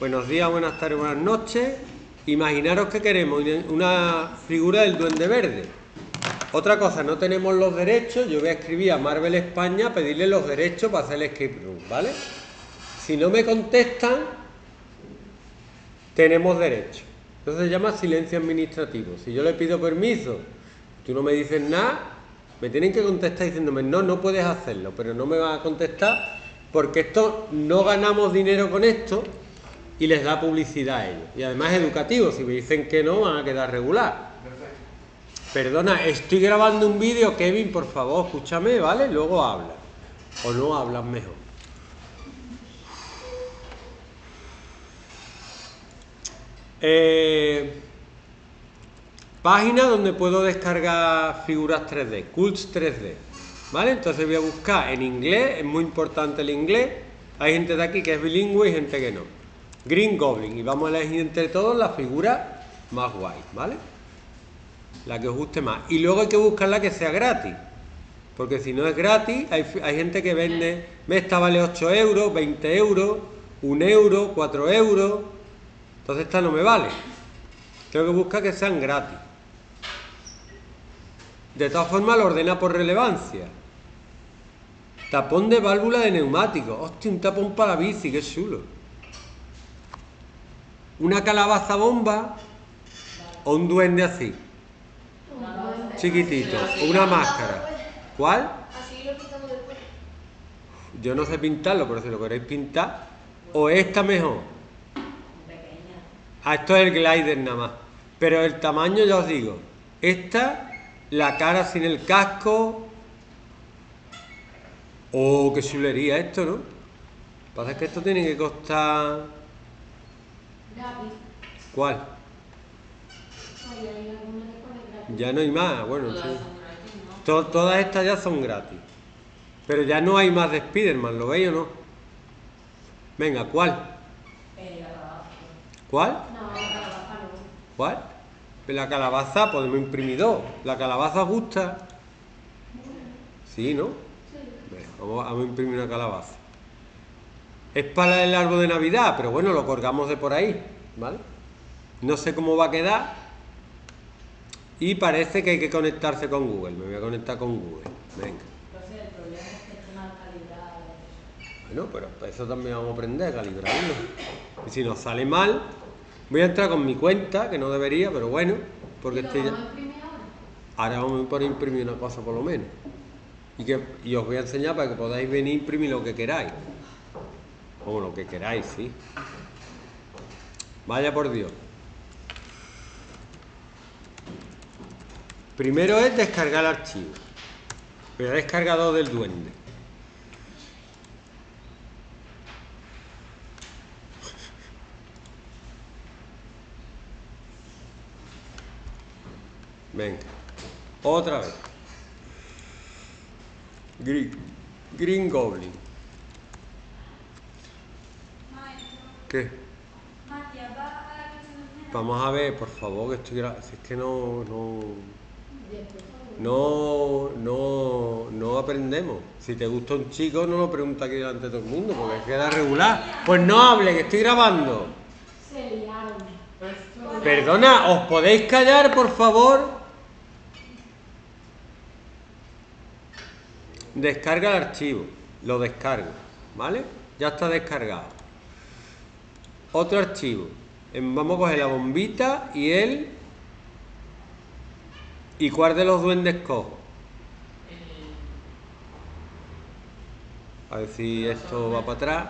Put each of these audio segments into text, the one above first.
Buenos días, buenas tardes, buenas noches. Imaginaros que queremos una figura del duende verde. Otra cosa, no tenemos los derechos. Yo voy a escribir a Marvel España pedirle los derechos para hacer el escape room, ¿vale? Si no me contestan, tenemos derechos. Entonces se llama silencio administrativo. Si yo le pido permiso, tú no me dices nada, me tienen que contestar diciéndome, no, no puedes hacerlo, pero no me van a contestar porque esto no ganamos dinero con esto y les da publicidad a ellos. Y además es educativo, si me dicen que no, van a quedar regular. Perdona, estoy grabando un vídeo, Kevin, por favor, escúchame, ¿vale? Luego habla. O no hablas mejor. Eh, página donde puedo descargar figuras 3D, Cults 3D. ¿Vale? Entonces voy a buscar en inglés, es muy importante el inglés. Hay gente de aquí que es bilingüe y gente que no. Green Goblin. Y vamos a elegir entre todos la figura más guay, ¿vale? La que os guste más. Y luego hay que buscar la que sea gratis. Porque si no es gratis, hay, hay gente que vende, esta vale 8 euros, 20 euros, 1 euro, 4 euros. Entonces esta no me vale. Tengo que buscar que sean gratis. De todas formas lo ordena por relevancia. Tapón de válvula de neumático. Hostia, un tapón para la bici, qué chulo. Una calabaza bomba o un duende así. Chiquitito. Una máscara. ¿Cuál? Yo no sé pintarlo, pero si lo queréis pintar. O esta mejor. Ah, esto es el glider nada más. Pero el tamaño ya os digo. Esta, la cara sin el casco. Oh, qué chulería esto, ¿no? Pasa que esto tiene que costar. ¿Cuál? Ya no hay más, bueno, sí. todas estas ya son gratis. Pero ya no hay más de Spiderman, ¿lo veis o no? Venga, ¿cuál? ¿Cuál? ¿Cuál? La calabaza podemos imprimir dos. La calabaza gusta. Sí, ¿no? Vamos, a imprimir una calabaza. Es para el árbol de Navidad, pero bueno, lo colgamos de por ahí, ¿vale? No sé cómo va a quedar. Y parece que hay que conectarse con Google. Me voy a conectar con Google. Venga. Bueno, pero eso también vamos a aprender a calibrarlo. Y si nos sale mal, voy a entrar con mi cuenta, que no debería, pero bueno, porque estoy ya... Ahora vamos a imprimir una cosa por lo menos. Y, que, y os voy a enseñar para que podáis venir a imprimir lo que queráis. O lo que queráis, sí. Vaya por Dios. Primero es descargar el archivo. Descargar dos del duende. Venga. Otra vez. Green, Green Goblin. Vamos a ver, por favor, que estoy si es que no, no, no, no, no aprendemos. Si te gusta un chico, no lo pregunta aquí delante de todo el mundo, porque queda regular. Pues no hable, que estoy grabando. Perdona, ¿os podéis callar, por favor? Descarga el archivo, lo descargo, ¿vale? Ya está descargado. Otro archivo. Vamos a coger la bombita y él. ¿Y cuál de los duendes cojo? A ver si esto va para atrás.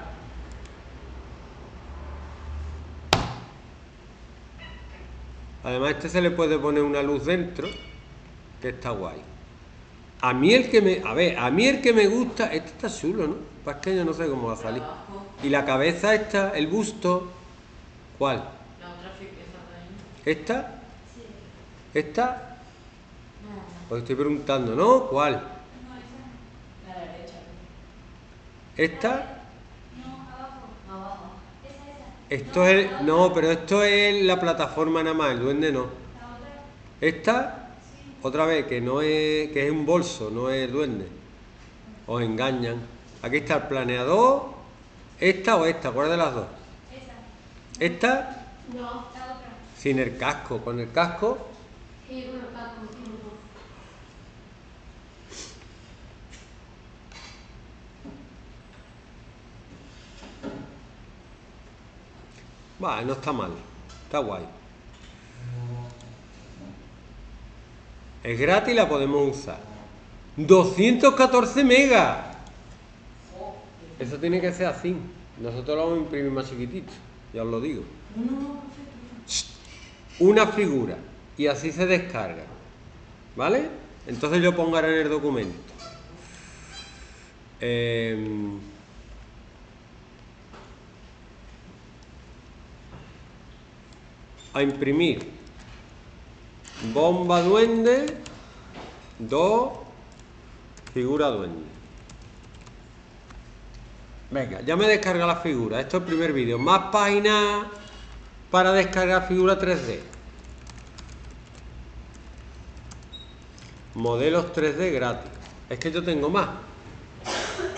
Además, este se le puede poner una luz dentro, que está guay. A mí el que me, a ver, a mí el que me gusta, este está chulo, ¿no? Para que yo no sé cómo va a salir. Y la cabeza esta, el busto, ¿cuál? La otra ¿Esta? Sí. ¿Esta? No. Os estoy preguntando, ¿no? ¿Cuál? No, esa. La derecha. ¿Esta? No, abajo. Abajo. Esa, esa. Esto es, no, pero esto es la plataforma nada más, el duende no. ¿La otra? ¿Esta? Otra vez, que no es, que es un bolso, no es duende. Os engañan. Aquí está el planeador, esta o esta, ¿cuál de las dos? ¿Esta? No, la otra. Sin el casco. Con el casco. Sí, bueno, está contigo. Va, no está mal. Está guay. Es gratis la podemos usar. 214 megas. Eso tiene que ser así. Nosotros lo vamos a imprimir más chiquitito. Ya os lo digo. Una figura. Y así se descarga. ¿Vale? Entonces yo pongo ahora en el documento. Em, a imprimir bomba duende 2 figura duende. Venga ya me descarga la figura. Esto es el primer vídeo. Más páginas para descargar figura 3D modelos 3D gratis. Es que yo tengo más.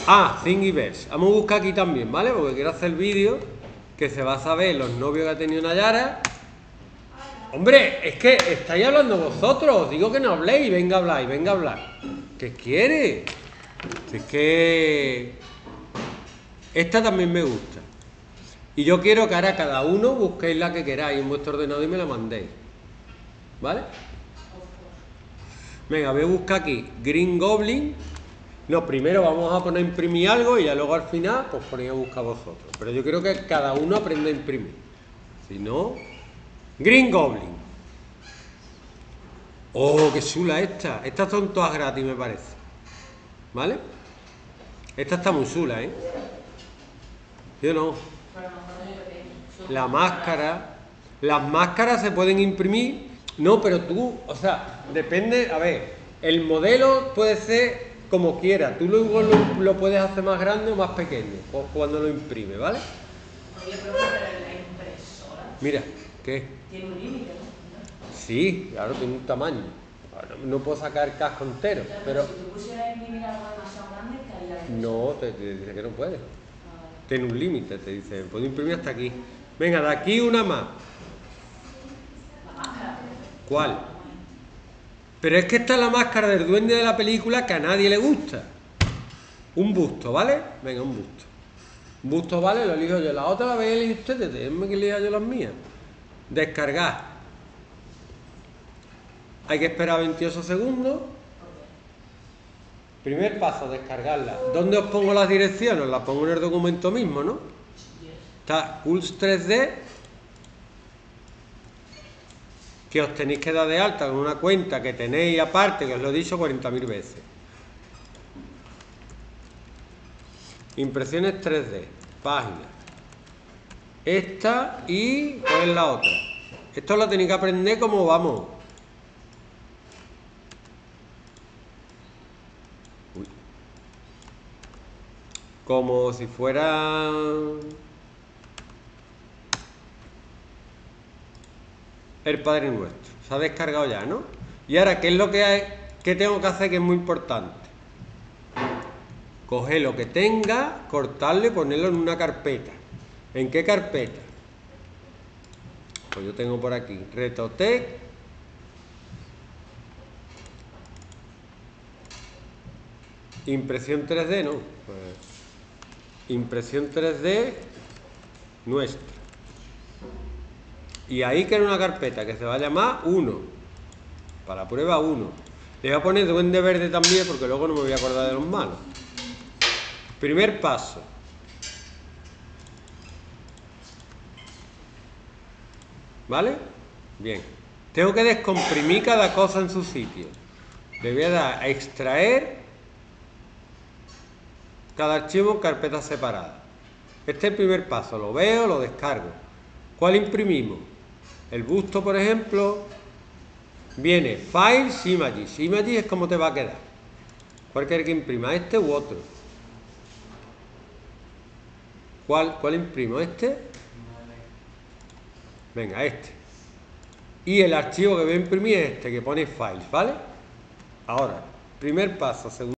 Ah Thingiverse. Vamos a buscar aquí también ¿vale? porque quiero hacer el vídeo que se va a saber los novios que ha tenido Nayara Hombre, es que estáis hablando vosotros, os digo que no habléis, venga a hablar, venga a hablar. ¿Qué quiere? Es que esta también me gusta. Y yo quiero que ahora cada uno busquéis la que queráis en vuestro ordenador y me la mandéis. ¿Vale? Venga, voy a buscar aquí Green Goblin. No, primero vamos a poner a imprimir algo y ya luego al final pues ponéis a buscar vosotros. Pero yo quiero que cada uno aprenda a imprimir. Si no, Green Goblin. Oh, qué chula esta. Estas son todas gratis, me parece. ¿Vale? Esta está muy chula, ¿eh? Yo no. La máscara. Las máscaras se pueden imprimir. No, pero tú, o sea, depende. A ver, el modelo puede ser como quieras. Tú luego lo, lo puedes hacer más grande o más pequeño cu- cuando lo imprime, ¿vale? Mira, ¿qué? tiene un límite, ¿no? Sí, claro, tiene un tamaño. No puedo sacar el casco entero, pero si tú pusieras a imprimir algo demasiado grande, ¿qué haría la no, te, te dice que no puede. impresora? Tiene un límite, te dice, puedo imprimir hasta aquí. Venga, de aquí una más. La máscara. ¿Cuál? Pero es que esta es la máscara del duende de la película que a nadie le gusta. Un busto, ¿vale? Venga, un busto. Un busto, ¿vale? Lo elijo yo. La otra la veis elegir ustedes, déjenme que elija yo las mías. Descargar. Hay que esperar 28 segundos. Primer paso, descargarla. ¿Dónde os pongo las direcciones? Las pongo en el documento mismo, ¿no? Está Pulse 3D, que os tenéis que dar de alta con una cuenta que tenéis aparte, que os lo he dicho 40.000 veces. Impresiones 3D, página. Esta y la otra. Esto lo tenéis que aprender como vamos. Uy. Como si fuera el Padre Nuestro. Se ha descargado ya, ¿no? Y ahora, ¿qué es lo que hay, qué tengo que hacer que es muy importante? Coger lo que tenga, cortarlo y ponerlo en una carpeta. ¿En qué carpeta? Pues yo tengo por aquí Retotec. Impresión 3D, ¿no? Pues, impresión 3D nuestra. Y ahí queda una carpeta que se va a llamar 1. Para prueba 1. Le voy a poner duende verde también porque luego no me voy a acordar de los malos. Primer paso. ¿Vale? Bien. Tengo que descomprimir cada cosa en su sitio. Le voy a dar a extraer cada archivo en carpeta separada. Este es el primer paso. Lo veo, lo descargo. ¿Cuál imprimimos? El busto, por ejemplo, viene Files, Images. Images es como te va a quedar. ¿Cuál quieres que imprima? ¿Este u otro? ¿Cuál, cuál imprimo? ¿Este? Venga, este. Y el archivo que voy a imprimir es este, que pone Files, ¿vale? Ahora, primer paso, segundo.